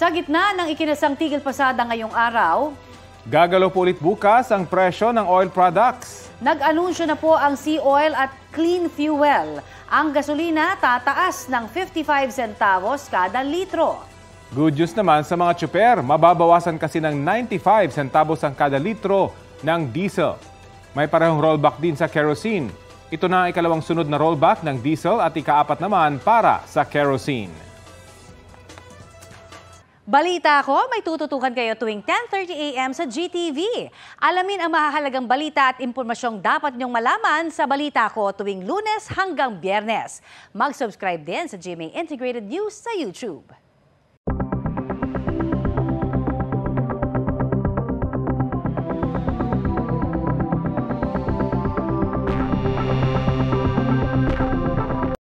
Sa gitna ng ikinasang tigil pasada ngayong araw, Gagalaw po ulit bukas ang presyo ng oil products. nag-anunsyo na po ang Sea Oil at Clean Fuel. Ang gasolina tataas ng 55 centavos kada litro. Good news naman sa mga tsuper, mababawasan kasi ng 95 centavos ang kada litro ng diesel. May parehong rollback din sa kerosene. Ito na ang ikalawang sunod na rollback ng diesel at ikaapat naman para sa kerosene. Balita ko, may tututukan kayo tuwing 10.30 a.m. sa GTV. Alamin ang mahahalagang balita at impormasyong dapat niyong malaman sa Balita ko tuwing lunes hanggang biyernes. Mag-subscribe din sa GMA Integrated News sa YouTube.